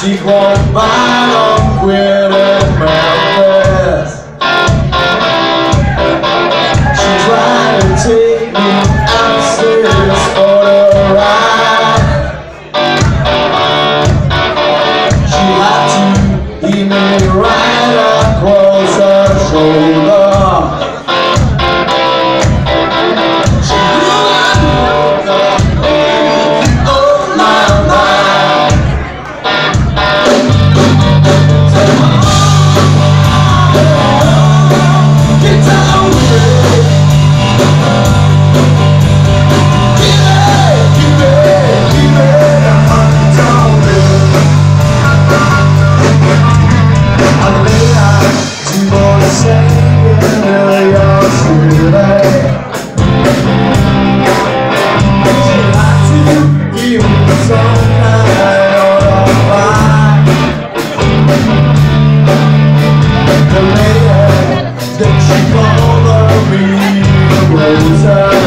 Si Juan Balón fuera inside.